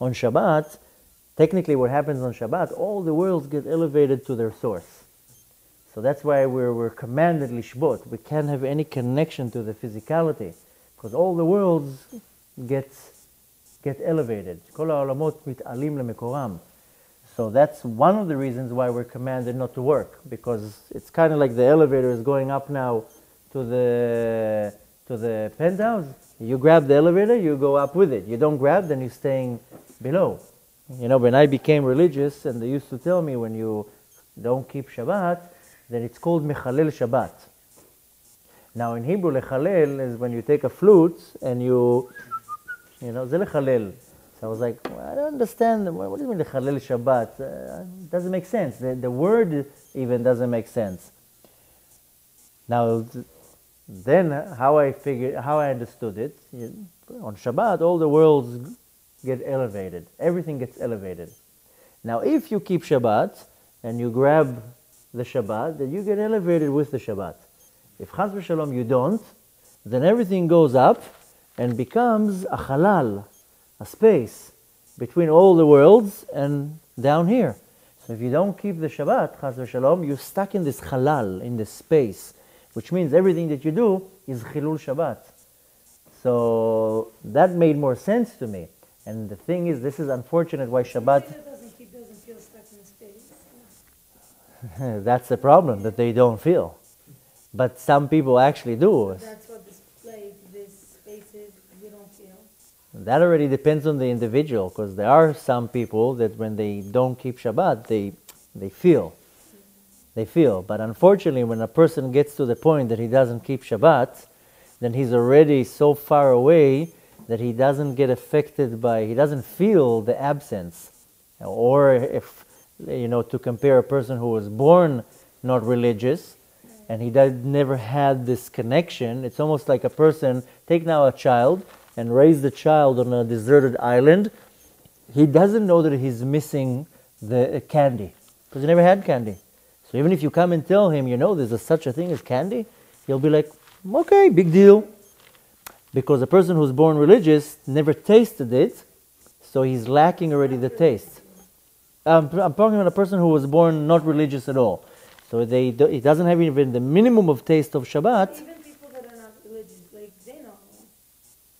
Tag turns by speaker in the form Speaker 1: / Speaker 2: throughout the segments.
Speaker 1: on Shabbat, technically what happens on Shabbat, all the worlds get elevated to their source. So that's why we're, we're commanded lishbot. We can't have any connection to the physicality because all the worlds get, get elevated. So that's one of the reasons why we're commanded not to work because it's kind of like the elevator is going up now to the, to the penthouse. You grab the elevator, you go up with it. You don't grab, then you're staying below. You know, when I became religious, and they used to tell me when you don't keep Shabbat, then it's called Mechalel Shabbat. Now in Hebrew, Lechalel is when you take a flute and you, you know, זה לחלל. So I was like, well, I don't understand. What do you mean Lechalel Shabbat? Uh, it doesn't make sense. The, the word even doesn't make sense. Now, then how I figured, how I understood it, on Shabbat, all the worlds get elevated. Everything gets elevated. Now, if you keep Shabbat and you grab the Shabbat, then you get elevated with the Shabbat. If Chaz v'Shalom you don't, then everything goes up and becomes a halal, a space between all the worlds and down here. So if you don't keep the Shabbat, Chaz v'Shalom, you're stuck in this halal, in this space, which means everything that you do is chilul Shabbat. So that made more sense to me. And the thing is, this is unfortunate why Shabbat. That's the problem that they don't feel, but some people actually do.
Speaker 2: That's what this place, this. You don't feel.
Speaker 1: That already depends on the individual, because there are some people that when they don't keep Shabbat, they they feel. They feel. But unfortunately, when a person gets to the point that he doesn't keep Shabbat, then he's already so far away that he doesn't get affected by, he doesn't feel the absence. Or if you know, to compare a person who was born not religious and he did, never had this connection. It's almost like a person, take now a child and raise the child on a deserted island. He doesn't know that he's missing the candy because he never had candy. So even if you come and tell him, you know, there's a, such a thing as candy, he'll be like, okay, big deal. Because a person who's born religious never tasted it, so he's lacking already the taste. I'm, I'm talking about a person who was born not religious at all. So they do, he doesn't have even the minimum of taste of Shabbat.
Speaker 2: Even people that are not religious, like they know.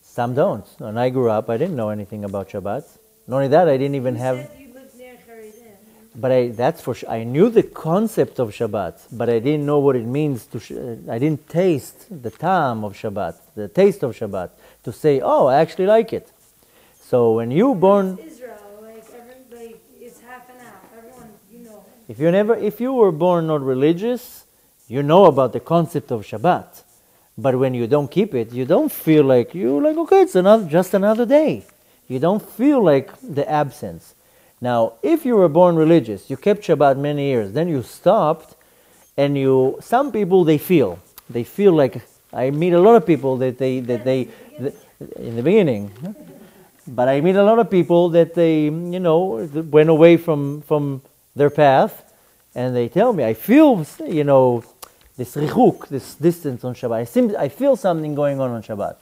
Speaker 1: Some don't. When I grew up, I didn't know anything about Shabbat. Not only that, I didn't even
Speaker 2: you
Speaker 1: have.
Speaker 2: Said you lived near Haredim.
Speaker 1: But I, that's for sure. I knew the concept of Shabbat, but I didn't know what it means to. Sh- uh, I didn't taste the time of Shabbat, the taste of Shabbat, to say, "Oh, I actually like it." So when you born,
Speaker 2: It's Israel, like every, like it's half and half. Everyone, you know.
Speaker 1: if you never, if you were born not religious, you know about the concept of Shabbat. But when you don't keep it, you don't feel like you like okay, it's another just another day. You don't feel like the absence. Now, if you were born religious, you kept Shabbat many years, then you stopped, and you some people they feel they feel like I meet a lot of people that they that they th- in the beginning, but I meet a lot of people that they you know went away from from their path, and they tell me I feel you know this richuk, this distance on Shabbat. I, seem, I feel something going on on Shabbat.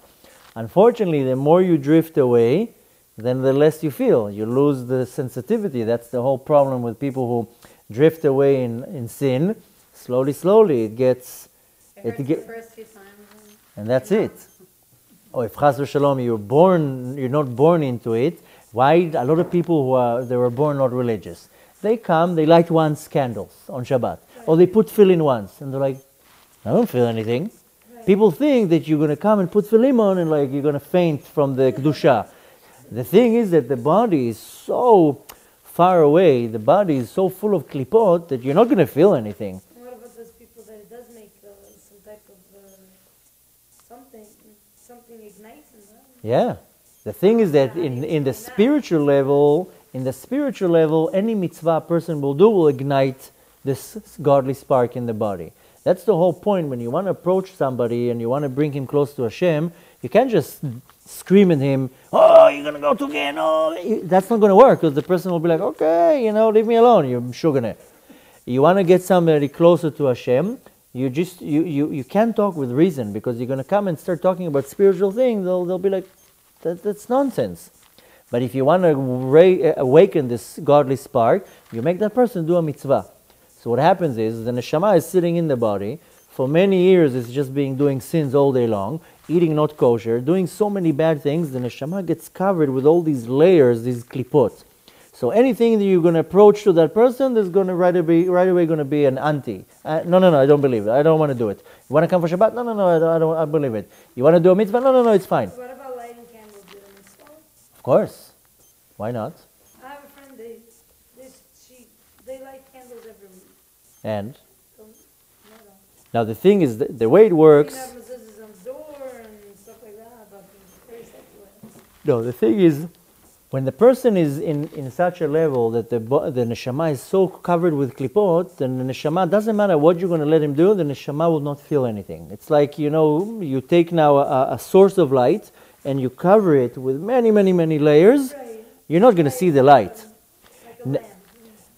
Speaker 1: Unfortunately, the more you drift away, then the less you feel. You lose the sensitivity. That's the whole problem with people who drift away in, in sin. Slowly, slowly, it gets,
Speaker 3: It
Speaker 1: it
Speaker 3: hurts
Speaker 1: get,
Speaker 3: the first few times.
Speaker 1: and that's it. Or if chas v'shalom, you're born, you're not born into it. Why? A lot of people who are they were born not religious. They come, they light once candles on Shabbat, or they put tefillin once, and they're like, I don't feel anything. People think that you're going to come and put on, and like you're going to faint from the kedusha. The thing is that the body is so far away, the body is so full of klipot that you're not going to feel anything.
Speaker 2: What about those people that it does make uh, some type of uh, something, something ignites in them?
Speaker 1: Yeah. The thing is that in, in the spiritual level, in the spiritual level, any mitzvah a person will do will ignite this godly spark in the body. That's the whole point. When you want to approach somebody and you want to bring him close to Hashem, you can't just scream at him, "Oh, you're gonna go to again!" Oh, that's not gonna work because the person will be like, "Okay, you know, leave me alone. You're sugar." You want to get somebody closer to Hashem. You just you, you, you can't talk with reason because you're gonna come and start talking about spiritual things. They'll they'll be like, that, "That's nonsense." But if you want to awaken this godly spark, you make that person do a mitzvah. So what happens is the neshama is sitting in the body. For many years, it's just being doing sins all day long, eating not kosher, doing so many bad things. Then the neshama gets covered with all these layers, these klipot. So anything that you're going to approach to that person, there's going to right away, right away going to be an anti. Uh, no, no, no, I don't believe it. I don't want to do it. You want to come for Shabbat? No, no, no, I don't, I don't I believe it. You want to do a mitzvah? No, no, no, it's fine.
Speaker 2: What about lighting candles during mitzvah?
Speaker 1: Of course. Why not?
Speaker 2: I have a friend. They, they, she, they light candles every week.
Speaker 1: And
Speaker 2: So, no, no.
Speaker 1: now the thing is, the, the way it works.
Speaker 2: have mezuzahs on the door and stuff like that, but it's very secular.
Speaker 1: No, the thing is, when the person is in, in such a level that the, the neshama is so covered with klipot, then the neshama, doesn't matter what you're going to let him do, the neshama will not feel anything. It's like, you know, you take now a, a source of light and you cover it with many, many, many layers, you're not going to see the light.
Speaker 2: Like a
Speaker 1: N-
Speaker 2: lamp.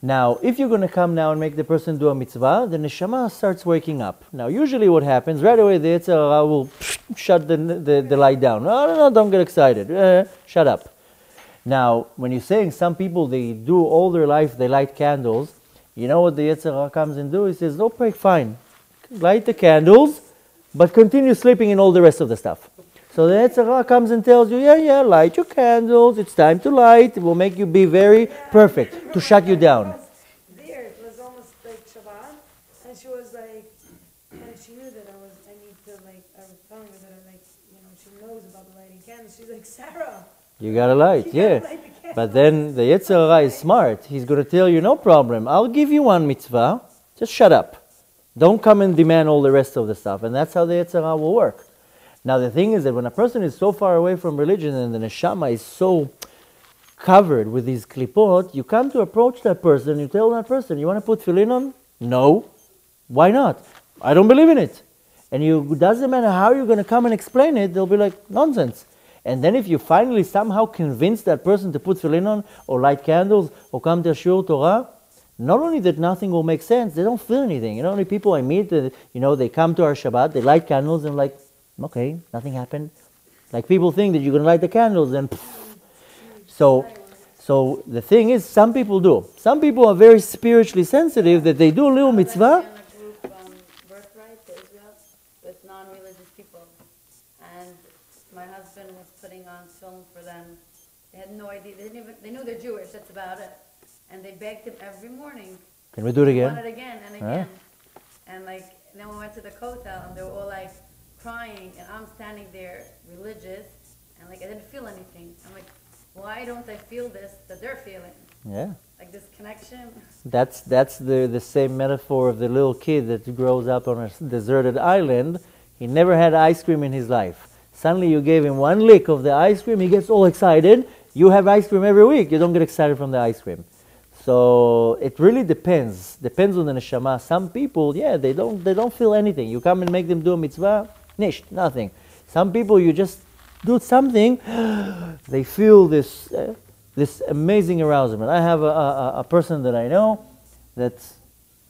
Speaker 1: Now, if you're going to come now and make the person do a mitzvah, the neshama starts waking up. Now, usually what happens, right away the Yetzer Hara oh, will shut the, the, the light down. No, no, no, don't get excited. Uh, shut up. Now, when you're saying some people, they do all their life, they light candles, you know what the Yetzer Hara comes and do? He says, okay, fine, light the candles, but continue sleeping in all the rest of the stuff. So the Yetzer Hara comes and tells you, yeah, yeah, light your candles, it's time to light, it will make you be very perfect, to shut you down.
Speaker 2: I was there. It was almost like Shabbat, and she was like, and she knew that I was. I need to like. I was telling her that I like, you know, she knows about the lighting candles. She's like,
Speaker 1: You gotta light,
Speaker 2: you
Speaker 1: yeah.
Speaker 2: gotta light the.
Speaker 1: But then the Yetzer Hara is smart. He's going to tell you, no problem. I'll give you one mitzvah. Just shut up. Don't come and demand all the rest of the stuff. And that's how the Yetzer Hara will work. Now, the thing is that when a person is so far away from religion and the neshama is so covered with these klipot, you come to approach that person, you tell that person, you want to put tefillin on? No. Why not? I don't believe in it. And you doesn't matter how you're going to come and explain it, they'll be like, nonsense. And then if you finally somehow convince that person to put tefillin on, or light candles, or come to Shiur Torah, not only that nothing will make sense, they don't feel anything. You know, only people I meet, that, you know, they come to our Shabbat, they light candles, and like, okay, nothing happened. Like people think that you're going to light the candles, and so, so the thing is, some people do. Some people are very spiritually sensitive that they do a little mitzvah.
Speaker 3: actually on a group, um, Birthright to Israel, with non-religious people. And my husband was putting on tefillin for them. They had no idea, they didn't even, they knew they're Jewish, that's about it. And they begged him every morning.
Speaker 1: Can we do it again?
Speaker 3: wanted again and
Speaker 1: Huh?
Speaker 3: again. And like, then we went to the kotel and they were all like crying and I'm standing there religious and like I didn't feel anything. I'm like, why don't I feel this that they're feeling?
Speaker 1: Yeah.
Speaker 3: Like this connection?
Speaker 1: That's that's the the same metaphor of the little kid that grows up on a deserted island. He never had ice cream in his life. Suddenly, you gave him one lick of the ice cream. He gets all excited. You have ice cream every week. You don't get excited from the ice cream. So it really depends. Depends on the neshama. Some people, yeah, they don't they don't feel anything. You come and make them do a mitzvah, nish, nothing. Some people, you just do something, they feel this uh, this amazing arousal. I have a, a, a person that I know that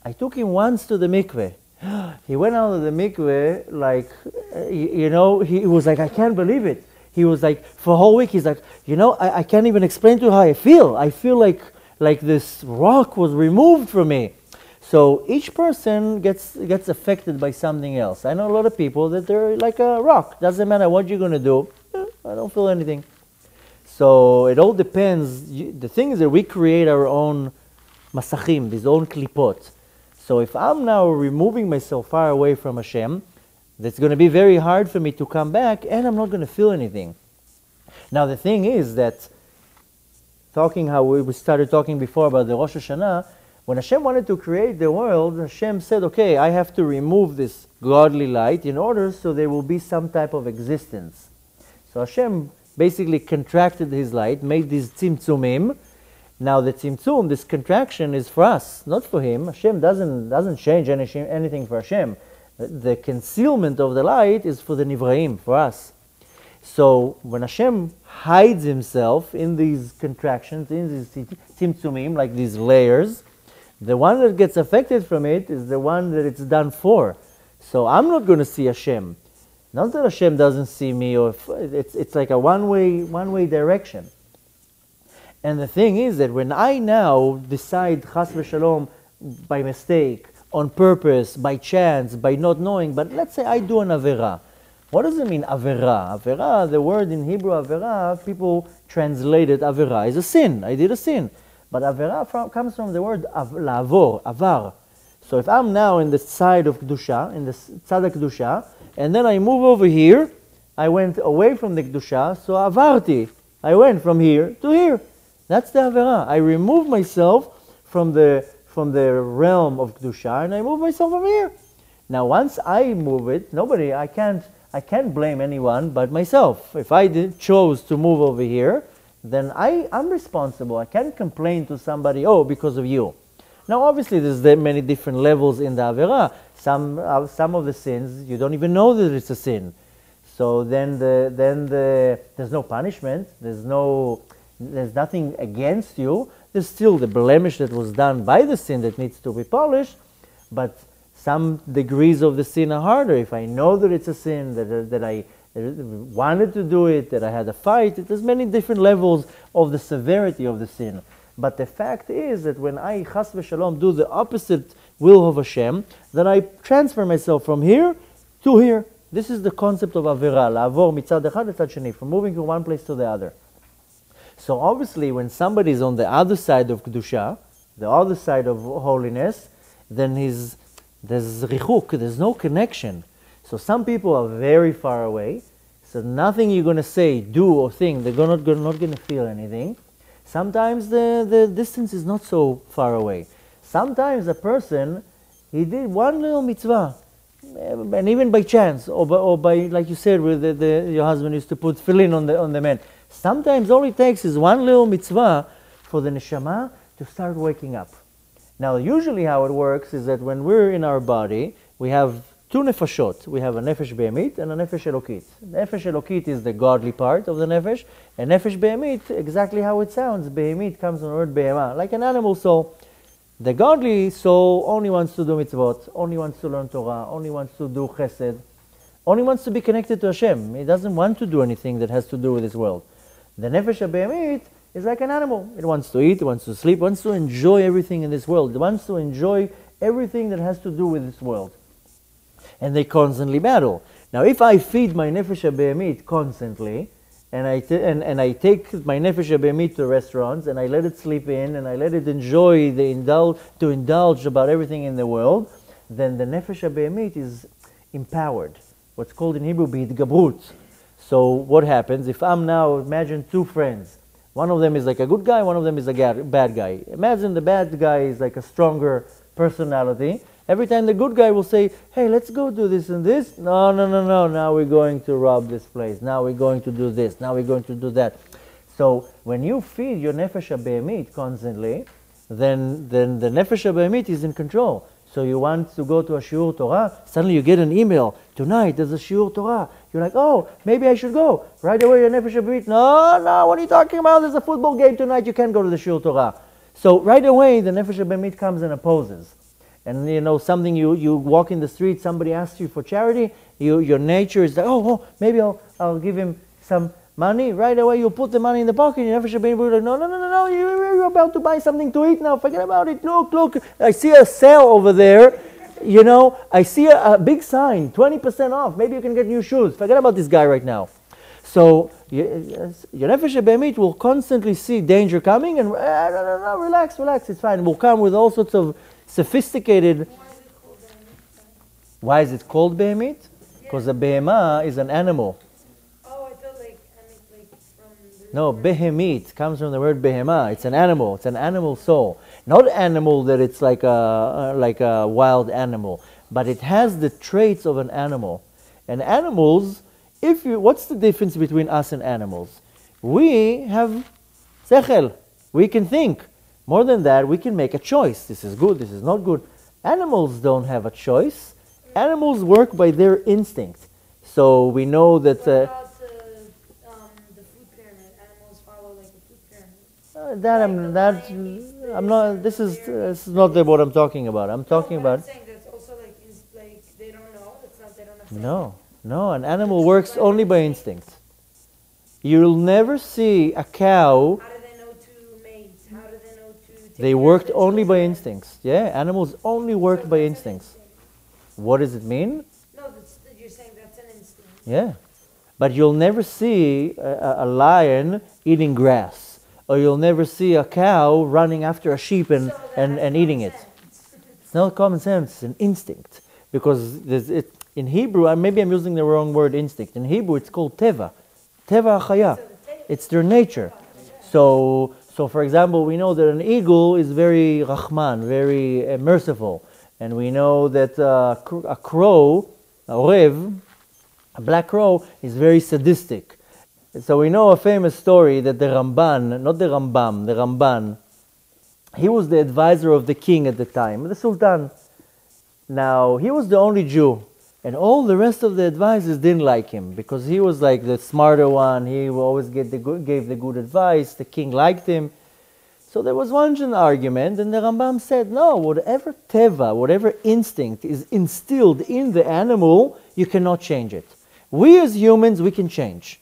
Speaker 1: I took him once to the mikveh. He went out of the mikveh like, uh, you, know, he was like, I can't believe it. He was like, for a whole week, he's like, you know, I, I can't even explain to you how I feel. I feel like like this rock was removed from me. So each person gets gets affected by something else. I know a lot of people that they're like a rock. Doesn't matter what you're gonna do. eh, I don't feel anything. So it all depends. The thing is that we create our own masachim, these own klipot. So if I'm now removing myself far away from Hashem, that's going to be very hard for me to come back, and I'm not going to feel anything. Now the thing is that talking how we started talking before about the Rosh Hashanah, when Hashem wanted to create the world, Hashem said, okay, I have to remove this godly light in order so there will be some type of existence. So Hashem basically contracted his light, made these tzimtzumim. Now the tzimtzum, this contraction, is for us, not for him. Hashem doesn't doesn't change any, anything for Hashem. The- concealment of the light is for the nivraim, for us. So when Hashem hides himself in these contractions, in these tzimtzumim, like these layers, the one that gets affected from it is the one that it's done for. So I'm not going to see Hashem. Not that Hashem doesn't see me, or it's, it's like a one-way, one-way direction. And the thing is that when I now decide chas v'shalom by mistake, on purpose, by chance, by not knowing, but let's say I do an avera. What does it mean avera? Avera, the word in Hebrew avera, people translate it avera is a sin. I did a sin. But avera from, comes from the word av, lavor, avar. So if I'm now in the side of kedusha, in the tzad kedusha, and then I move over here, I went away from the kedusha, so avarti. I went from here to here. That's the avera. I remove myself from the from the realm of kedusha, and I move myself over here. Now, once I move it, nobody, I can't, I can't blame anyone but myself. If I did, chose to move over here, then I, I'm responsible. I can't complain to somebody, oh, because of you. Now, obviously, there's there many different levels in the Avera. Some, uh, some of the sins, you don't even know that it's a sin. So then, the, then the, there's no punishment. There's, no, there's nothing against you. There's still the blemish that was done by the sin that needs to be polished. But some degrees of the sin are harder. If I know that it's a sin, that, uh, that I wanted to do it, that I had a fight, there's many different levels of the severity of the sin. But the fact is that when I, chas v'shalom, do the opposite will of Hashem, then I transfer myself from here to here. This is the concept of avera, la'avor mitzad echad sheni, from moving from one place to the other. So obviously, when somebody is on the other side of kedusha, the other side of holiness, then he's, there's richuk, there's no connection. So some people are very far away, so nothing you're going to say, do, or think, they're not, not going to feel anything. Sometimes the, the distance is not so far away. Sometimes a person, he did one little mitzvah, and even by chance, or by, or by like you said, with the, the, your husband used to put tefillin on the, on the man. Sometimes all it takes is one little mitzvah for the neshama to start waking up. Now, usually how it works is that when we're in our body, we have two nefeshot. We have a nefesh behemit and a nefesh elokit. Nefesh elokit is the godly part of the nefesh, and nefesh behemit, exactly how it sounds, behemit comes from the word behema, like an animal soul. The godly soul only wants to do mitzvot, only wants to learn Torah, only wants to do chesed, only wants to be connected to Hashem. He doesn't want to do anything that has to do with this world. The nefesh behemit is like an animal. It wants to eat, it wants to sleep, wants to enjoy everything in this world. It wants to enjoy everything that has to do with this world and they constantly battle. Now, if I feed my nefesh behemit constantly, and I, t- and, and I take my nefesh behemit to restaurants, and I let it sleep in, and I let it enjoy the indulge, to indulge about everything in the world, then the nefesh behemit is empowered. What's called in Hebrew gabrut. So what happens if I'm now imagine two friends? One of them is like a good guy, one of them is a bad guy. Imagine the bad guy is like a stronger personality, Every time the good guy will say, hey, let's go do this and this. No, no, no, no. Now we're going to rob this place. Now we're going to do this. Now we're going to do that. So when you feed your nefesh behemit constantly, then, then the nefesh behemit is in control. So you want to go to a shiur Torah, suddenly you get an email, tonight there's a shiur Torah. You're like, oh, maybe I should go. Right away your nefesh behemit, no, no, what are you talking about? There's a football game tonight, you can't go to the shiur Torah. So right away the nefesh behemit comes and opposes and you know something you, you walk in the street somebody asks you for charity you, your nature is like oh, oh maybe I'll, I'll give him some money right away you put the money in the pocket you never should be able to no no no no no you, you're about to buy something to eat now forget about it look look I see a sale over there you know I see a, a big sign 20% off maybe you can get new shoes forget about this guy right now so your nefesh behemit will constantly see danger coming and eh, no, no, no, relax, relax, it's fine. Will come with all sorts of sophisticated. Why is it called behemit? Because a behema is an animal.
Speaker 2: Oh, I thought like, like from
Speaker 1: No, behemit comes from the word behema. It's an animal. It's an animal soul. Not animal that it's like a like a wild animal, but it has the traits of an animal. And animals, if you, what's the difference between us and animals? We have sechel. We can think. More than that, we can make a choice. This is good, this is not good. Animals don't have a choice. Animals work by their instinct. So we know that.
Speaker 2: Uh, um, the food pyramid? Animals follow like the food pyramid.
Speaker 1: Uh, that I'm that I'm not. This is this is not the, what I'm talking about. I'm talking about.
Speaker 2: I'm saying that's also like, ins- like they don't know. It's not they don't have.
Speaker 1: No, no. An animal works only by instinct. You'll never see a cow.
Speaker 2: How do they know to
Speaker 1: They worked only by instincts. Yeah, animals only work by instincts. What does it mean?
Speaker 2: No, that's, you're saying that's an instinct.
Speaker 1: Yeah. But you'll never see a, a lion eating grass, or you'll never see a cow running after a sheep and,
Speaker 2: So
Speaker 1: and, and eating it. It's not common sense, it's an instinct. Because there's it, in Hebrew, maybe I'm using the wrong word instinct. In Hebrew, it's called teva. Teva achaya.
Speaker 2: So the tail-
Speaker 1: It's their nature. So, so for example, we know that an eagle is very rahman, very uh, merciful. And we know that uh, a crow, a orev, a black crow, is very sadistic. So we know a famous story that the Ramban, not the Rambam, the Ramban, he was the advisor of the king at the time, the Sultan. Now, he was the only Jew, and all the rest of the advisors didn't like him because he was like the smarter one. He always get the good, gave the good advice. The king liked him. So there was one argument, and the Ramban said, no, whatever teva, whatever instinct is instilled in the animal, you cannot change it. We as humans, we can change.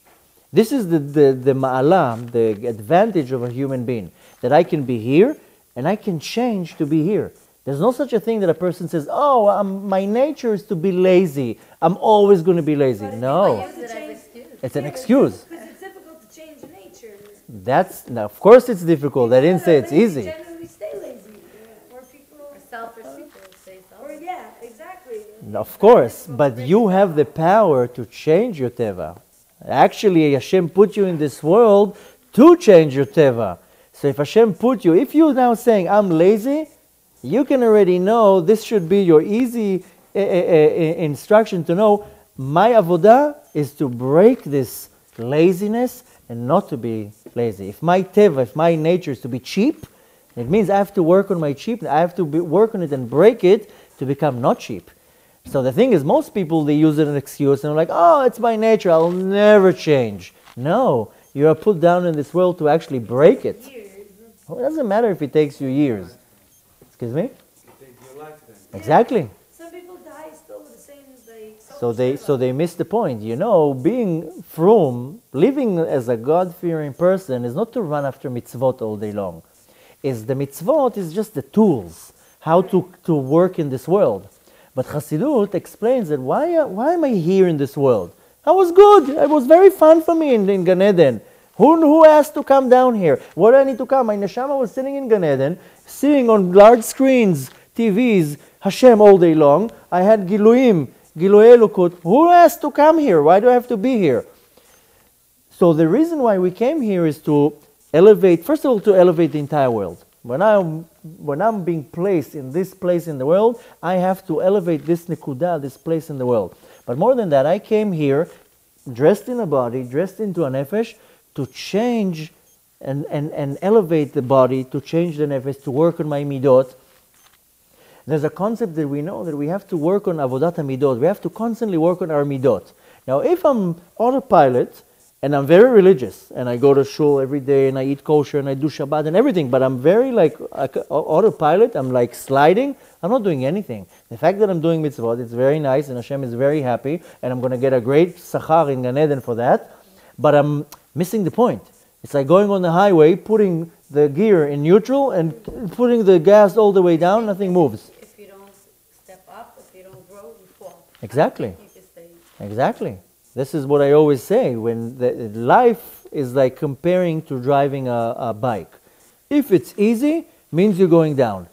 Speaker 1: This is the, the, the ma'ala, the advantage of a human being, that I can be here and I can change to be here. There's no such a thing that a person says, oh, um, my nature is to be lazy. I'm always going to be lazy.
Speaker 2: But if you
Speaker 1: No,
Speaker 3: Use it as excuse.
Speaker 1: it's an excuse.
Speaker 2: Because it's difficult to change nature.
Speaker 1: That's, now, of course it's difficult. I didn't say it's
Speaker 2: People
Speaker 1: easy.
Speaker 2: lazy Generally stay lazy. yeah. Or people,
Speaker 3: selfish people say
Speaker 2: or
Speaker 3: selfish.
Speaker 2: yeah, exactly.
Speaker 1: Of course, but you have the power to change your teva. Actually, Hashem put you in this world to change your teva. So if Hashem put you, if you're now saying, I'm lazy, you can already know this should be your easy uh, uh, uh, instruction to know my avodah is to break this laziness and not to be lazy. If my teva, if my nature is to be cheap, it means I have to work on my cheap. I have to be, work on it and break it to become not cheap. So the thing is, most people they use it as an excuse and they're like, "Oh, it's my nature. I'll never change." No, you are put down in this world to actually break it. Well, it doesn't matter if it takes you years. Excuse me?
Speaker 4: It takes your lifetime.
Speaker 1: Exactly.
Speaker 2: Some people die still the same like.
Speaker 1: So they so they miss the point. You know, being from living as a God-fearing person is not to run after mitzvot all day long. Is the mitzvot is just the tools how to, to work in this world. But Chassidut explains that why uh, why am I here in this world? I was good. It was very fun for me in, in Gan Eden. Who, who asked to come down here? What do I need to come? My neshama was sitting in Gan Eden, seeing on large screens, TVs, Hashem all day long. I had Giluim, Giluei Elokut. Who asked to come here? Why do I have to be here? So the reason why we came here is to elevate, first of all, to elevate the entire world. When I'm, when I'm being placed in this place in the world, I have to elevate this nikuda, this place in the world. But more than that, I came here dressed in a body, dressed into a nefesh, to change and, and, and elevate the body, to change the nefesh, to work on my midot. There's a concept that we know that we have to work on avodat midot. We have to constantly work on our midot. Now, if I'm autopilot and I'm very religious and I go to shul every day and I eat kosher and I do Shabbat and everything, but I'm very like, autopilot, I'm like sliding, I'm not doing anything. The fact that I'm doing mitzvot, it's very nice and Hashem is very happy and I'm going to get a great sachar in Gan Eden for that, but I'm missing the point. It's like going on the highway, putting the gear in neutral and putting the gas all the way down, nothing moves.
Speaker 3: If you don't step up, if you don't grow, you fall.
Speaker 1: Exactly.
Speaker 3: You.
Speaker 1: Exactly. This is what I always say when the, life is like comparing to driving a, a bike. If it's easy, means you're going down.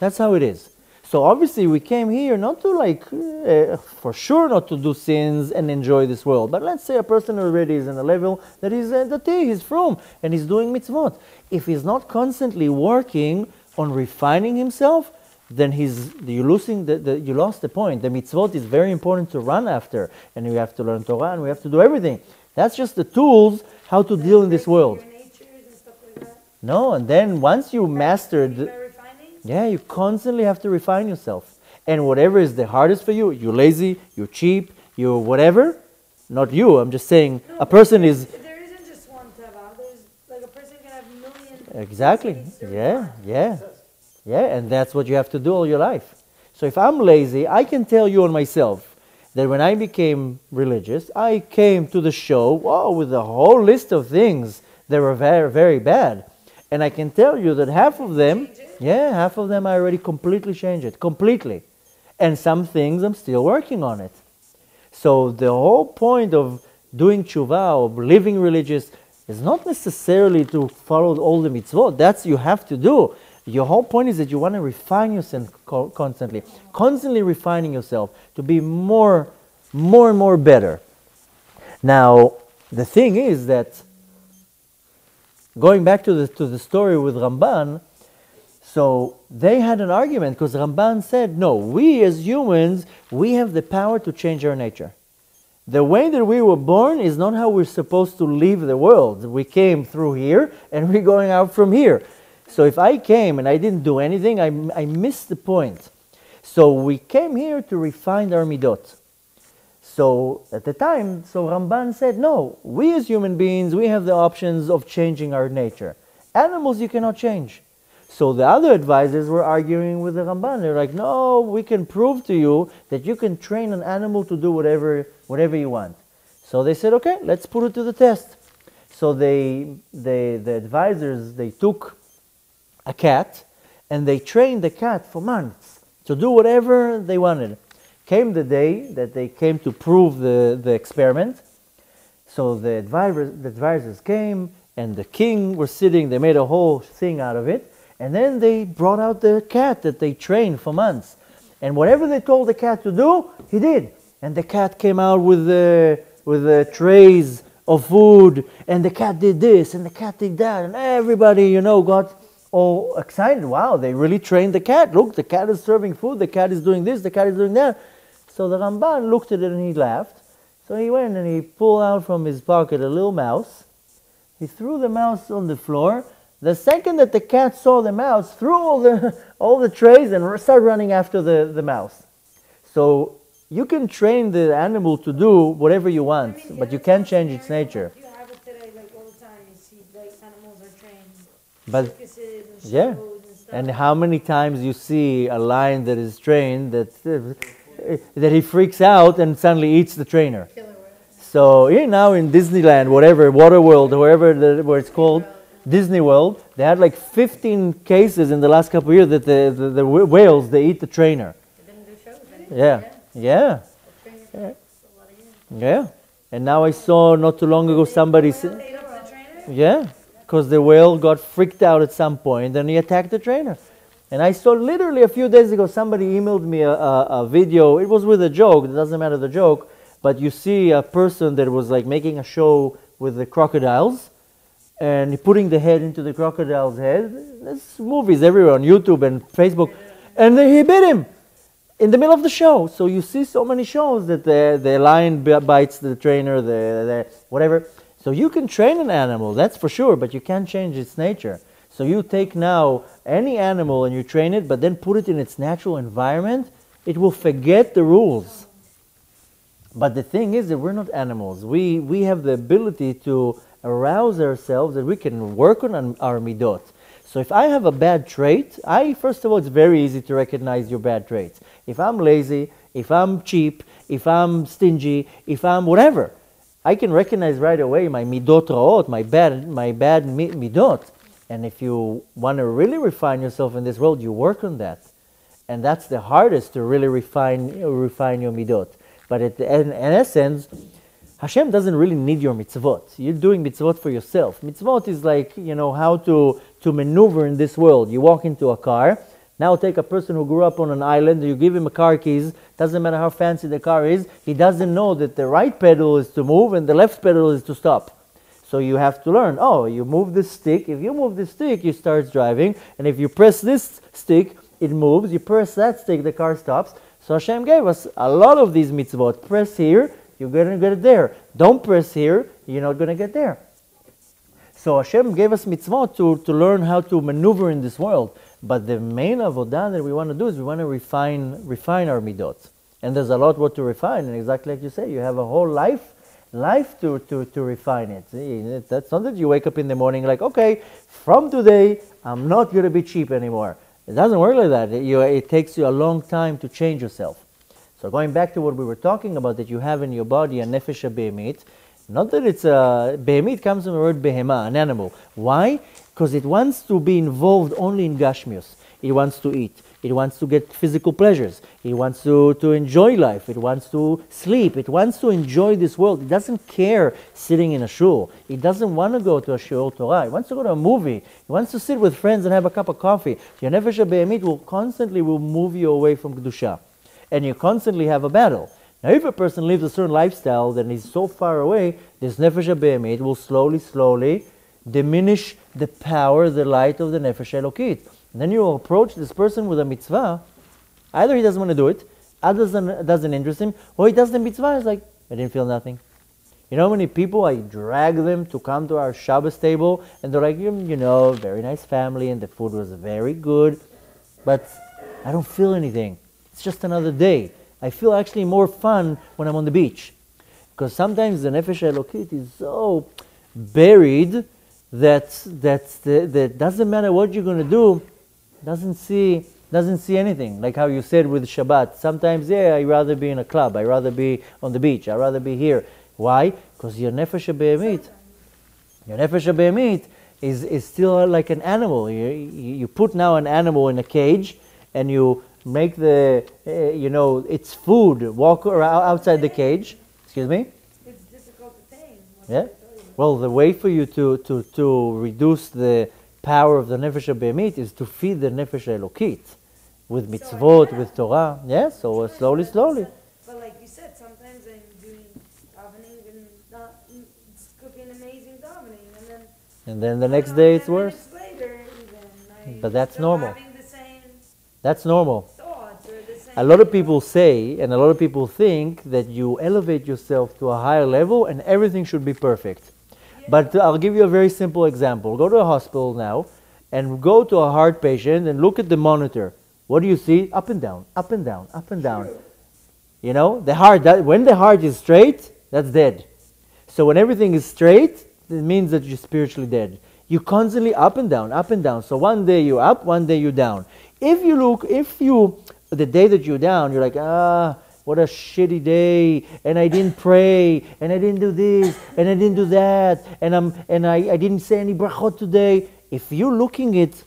Speaker 1: That's how it is. So obviously we came here not to like, uh, for sure not to do sins and enjoy this world. But let's say a person already is in a level that he's uh, dati, he's from, and he's doing mitzvot. If he's not constantly working on refining himself, then he's you losing the, the you lost the point. The mitzvot is very important to run after, and we have to learn Torah and we have to do everything. That's just the tools how to deal in this world.
Speaker 2: And like.
Speaker 1: No, and then once you mastered,
Speaker 2: By
Speaker 1: yeah, you constantly have to refine yourself. And whatever is the hardest for you, you're lazy, you're cheap, you're whatever. Not you. I'm just saying
Speaker 2: No,
Speaker 1: a person
Speaker 2: there-
Speaker 1: is
Speaker 2: There isn't just one teva. There's like a person can have million.
Speaker 1: Exactly.
Speaker 2: needs
Speaker 1: Yeah,
Speaker 2: refine.
Speaker 1: yeah. Yeah, and that's what you have to do all your life. So if I'm lazy, I can tell you on myself that when I became religious, I came to the show wow, with a whole list of things that were very, very bad. And I can tell you that half of them, yeah, half of them I already completely changed it, completely. And some things I'm still working on it. So the whole point of doing tshuva or living religious is not necessarily to follow all the mitzvot. That's you have to do. Your whole point is that you want to refine yourself constantly, constantly refining yourself to be more, more and more better. Now, the thing is that going back to the to the story with Ramban, so they had an argument because Ramban said, no, we as humans, we have the power to change our nature. The way that we were born is not how we're supposed to leave the world. We came through here and we're going out from here. So if I came and I didn't do anything, I, I missed the point. So we came here to refine our midot. So at the time, so Ramban said, no, we as human beings, we have the options of changing our nature. Animals you cannot change. So the other advisors were arguing with the Ramban. They're like, no, we can prove to you that you can train an animal to do whatever, whatever you want. So they said, okay, let's put it to the test. So they, they, the advisors, they took a cat and they trained the cat for months to do whatever they wanted. Came the day that they came to prove the, the experiment. So the advisors, the advisors came and the king was sitting, they made a whole thing out of it. And then they brought out the cat that they trained for months. And whatever they told the cat to do, he did. And the cat came out with the, with the trays of food, and the cat did this, and the cat did that, and everybody, you know, got all excited. Wow, they really trained the cat. Look, the cat is serving food, the cat is doing this, the cat is doing that. So the Ramban looked at it and he laughed. So he went and he pulled out from his pocket a little mouse. He threw the mouse on the floor. The second that the cat saw the mouse, threw all the, all the trays and started running after the, the mouse. So you can train the animal to do whatever you want,
Speaker 2: I mean,
Speaker 1: but you can't change its nature.
Speaker 2: You have it today, like all the time. You see, like animals are trained,
Speaker 1: But
Speaker 2: circuses
Speaker 1: yeah.
Speaker 2: and
Speaker 1: how many times you see a lion that is trained that uh, that he freaks out and suddenly eats the trainer. So here now in Disneyland, whatever, Waterworld, wherever the, where it's called, Disney World, they had like 15 cases in the last couple of years that the, the, the whales, they eat the trainer.
Speaker 3: They didn't do shows anymore.
Speaker 1: Yeah, yeah, Yeah.
Speaker 3: for a lot of years.
Speaker 1: yeah. And now I saw not too long ago somebody said,
Speaker 2: they up the trainer?
Speaker 1: yeah, because the whale got freaked out at some point and he attacked the trainer. And I saw literally a few days ago somebody emailed me a, a, a video. It was with a joke. It doesn't matter the joke, but you see a person that was like making a show with the crocodiles, and putting the head into the crocodile's head. There's movies everywhere on YouTube and Facebook, and he bit him in the middle of the show. So you see so many shows that the the lion bites the trainer, the, the whatever. So you can train an animal, that's for sure, but you can't change its nature. So you take now any animal and you train it, but then put it in its natural environment, it will forget the rules. But the thing is that we're not animals. We, we have the ability to arouse ourselves and we can work on our midot. So if I have a bad trait, I first of all it's very easy to recognize your bad traits. If I'm lazy, if I'm cheap, if I'm stingy, if I'm whatever, I can recognize right away my midot raot, my bad my bad midot. And if you want to really refine yourself in this world, you work on that. And that's the hardest to really refine refine your midot. But at the, in, in essence, Hashem doesn't really need your mitzvot. You're doing mitzvot for yourself. Mitzvot is like, you know, how to, to maneuver in this world. You walk into a car. Now take a person who grew up on an island, you give him a car keys, doesn't matter how fancy the car is, he doesn't know that the right pedal is to move and the left pedal is to stop. So you have to learn, oh, you move this stick. If you move this stick, you start driving. And if you press this stick, it moves. You press that stick, the car stops. So Hashem gave us a lot of these mitzvot. Press here, you're going to get it there. Don't press here, you're not going to get there. So Hashem gave us mitzvot to, to learn how to maneuver in this world. But the main avodah that we want to do is we want to refine, refine our midot. And there's a lot what to refine. And exactly like you say, you have a whole life life to, to, to refine it. See, That's not that you wake up in the morning like, okay, from today, I'm not going to be cheap anymore. It doesn't work like that. It, you, it takes you a long time to change yourself. So going back to what we were talking about, that you have in your body a nefesh behemit, Not that it's a behemit comes from the word behema, an animal. Why? Because it wants to be involved only in gashmius. It wants to eat. It wants to get physical pleasures. It wants to, to enjoy life. It wants to sleep. It wants to enjoy this world. It doesn't care sitting in a shul. It doesn't want to go to a shiur Torah. It wants to go to a movie. It wants to sit with friends and have a cup of coffee. Your nefesh behemit will constantly will move you away from kedusha, and you constantly have a battle. Now, if a person lives a certain lifestyle then he's so far away, this nefesh behemit will slowly, slowly diminish the power, the light of the nefesh elokit. Then you approach this person with a mitzvah. Either he doesn't want to do it, either doesn't, doesn't interest him, or he does the mitzvah. He's like, I didn't feel nothing. You know how many people I drag them to come to our Shabbos table, and they're like, you know, very nice family, and the food was very good, but I don't feel anything. It's just another day. I feel actually more fun when I'm on the beach. Because sometimes the Nefesh Elokit is so buried that, that, that doesn't matter what you're going to do, doesn't see doesn't see anything. Like how you said with Shabbat. Sometimes, yeah, I'd rather be in a club. I'd rather be on the beach. I'd rather be here. Why? Because your nefesh behemit, your nefesh behemit is, is still like an animal. You, you put now an animal in a cage and you make the, uh, you know, its food walk around outside the cage. Excuse me?
Speaker 2: It's difficult to tame.
Speaker 1: Yeah.
Speaker 2: I tell you.
Speaker 1: Well, the way for you to, to, to reduce the power of the nefesh behemit is to feed the nefesh elokit with
Speaker 2: So
Speaker 1: mitzvot,
Speaker 2: have.
Speaker 1: with Torah. Yeah, so uh, slowly, slowly.
Speaker 2: But like you said, sometimes I'm doing davening and not it's cooking amazing davening, and then
Speaker 1: And then the next day it's worse.
Speaker 2: Later, even,
Speaker 1: But that's normal. That's normal.
Speaker 2: thoughts or the same
Speaker 1: A lot of people say, and a lot of people think, that you elevate yourself to a higher level and everything should be perfect. But I'll give you a very simple example. Go to a hospital now and go to a heart patient and look at the monitor. What do you see? Up and down, up and down, up and down. You know, the heart, that, when the heart is straight, that's dead. So when everything is straight, it means that you're spiritually dead. You're constantly up and down, up and down. So one day you're up, one day you're down. If you look, if you, the day that you're down, you're like, ah, what a shitty day, and I didn't pray, and I didn't do this, and I didn't do that, and, I'm, and I, I didn't say any brachot today. If you're looking it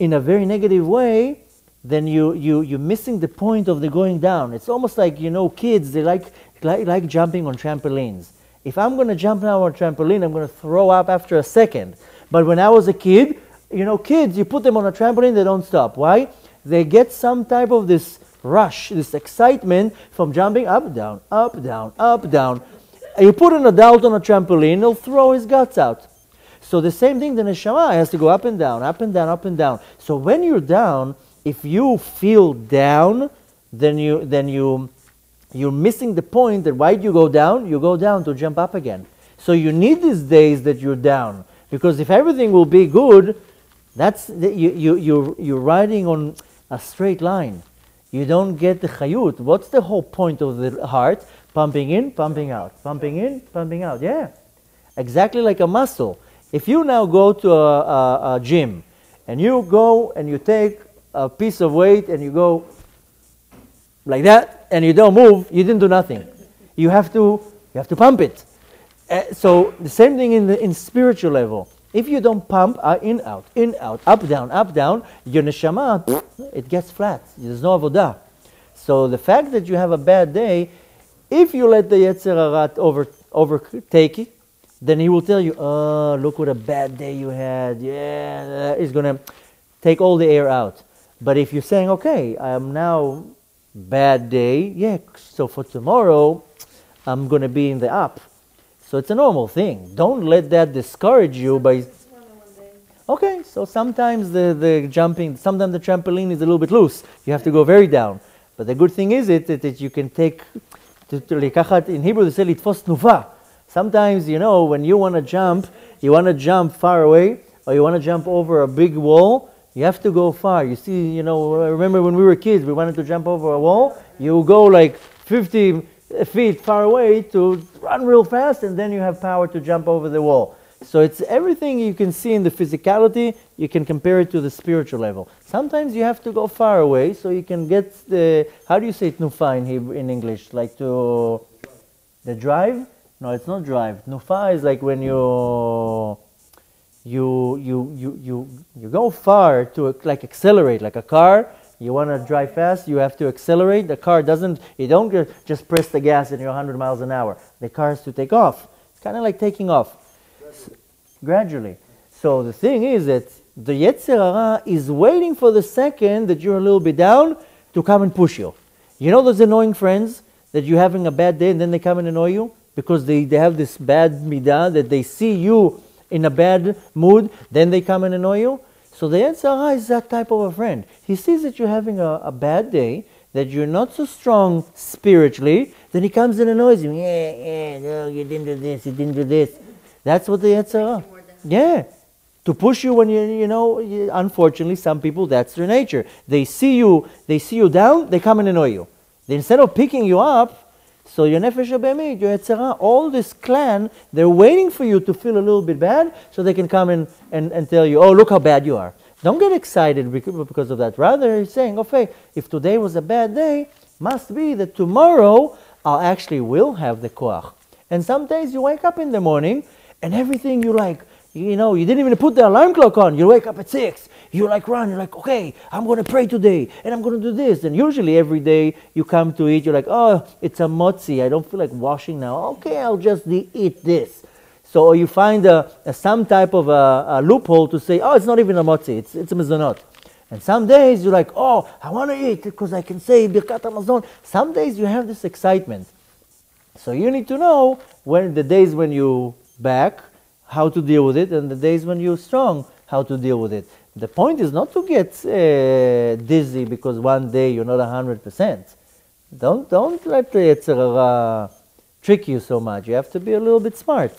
Speaker 1: in a very negative way, then you, you, you're missing the point of the going down. It's almost like, you know, kids, they like, like, like jumping on trampolines. If I'm going to jump now on a trampoline, I'm going to throw up after a second. But when I was a kid, you know, kids, you put them on a trampoline, they don't stop. Why? They get some type of this rush, this excitement from jumping up, down, up, down, up, down. You put an adult on a trampoline, he'll throw his guts out. So the same thing, the neshama has to go up and down, up and down, up and down. So when you're down, if you feel down, then you then you you're missing the point that why do you go down? You go down to jump up again. So you need these days that you're down because if everything will be good, that's you you you you're riding on a straight line. You don't get the chayut. What's the whole point of the heart? Pumping in, pumping out, pumping in, pumping out. Yeah, exactly like a muscle. If you now go to a, a, a gym and you go and you take a piece of weight and you go like that and you don't move, you didn't do nothing. You have to you have to pump it. Uh, so the same thing in the in spiritual level. If you don't pump uh, in out in out up down up down, your neshama it gets flat. There's no avodah. So the fact that you have a bad day, if you let the yetzer hara over overtake it, then he will tell you, "Oh, look what a bad day you had." Yeah, he's gonna take all the air out. But if you're saying, "Okay, I am now bad day," yeah. So for tomorrow, I'm gonna be in the up. So it's a normal thing. Don't let that discourage you by. Okay, so sometimes the, the jumping, sometimes the trampoline is a little bit loose. You have to go very down. But the good thing is it that, that you can take, in Hebrew they say litfos tnufa. Sometimes, you know, when you want to jump, you want to jump far away, or you want to jump over a big wall, you have to go far. You see, you know, I remember when we were kids, we wanted to jump over a wall. You go like 50, feet far away to run real fast, and then you have power to jump over the wall. So it's everything you can see in the physicality, you can compare it to the spiritual level. Sometimes you have to go far away so you can get the, how do you say tnufa in Hebrew, in English? Like to, the drive? No, it's not drive. Nufa is like when you you you you you you go far to like accelerate like a car. You want to drive fast, you have to accelerate. The car doesn't. You don't just press the gas and you're 100 miles an hour. The car has to take off. It's kind of like taking off S- gradually. So the thing is that the Yetzer Hara is waiting for the second that you're a little bit down to come and push you. You know those annoying friends that you're having a bad day and then they come and annoy you because they, they have this bad midah that they see you in a bad mood, then they come and annoy you. So the Yetzer Hara is that type of a friend. He sees that you're having a, a bad day, that you're not so strong spiritually, then he comes and annoys you. Yeah, yeah, no, you didn't do this, you didn't do this. That's what the Yetzer Hara. Yeah. To push you when you, you know, you, unfortunately, some people, that's their nature. They see you, they see you down, they come and annoy you. They, instead of picking you up, so your nefesh habehemit, your Yetzer Hara, all this clan, they're waiting for you to feel a little bit bad so they can come and, and, and tell you, oh, look how bad you are. Don't get excited because of that. Rather, he's saying, okay, if today was a bad day, must be that tomorrow I actually will have the koach. And some days you wake up in the morning and everything you like, you know, you didn't even put the alarm clock on. You wake up at six. You like run. You're like, okay, I'm going to pray today and I'm going to do this. And usually every day you come to eat, you're like, oh, it's a motzi. I don't feel like washing now. Okay, I'll just eat this. So you find a, a- some type of a, a loophole to say, oh, it's not even a motzi. It's, it's a mizonot. And some days you're like, oh, I want to eat because I can say Birkat Hamazon. Some days you have this excitement. So you need to know when the days when you back, how to deal with it, and the days when you're strong, how to deal with it. The point is not to get uh, dizzy because one day you're not hundred percent. Don't don't let the Yetzer trick you so much. You have to be a little bit smart.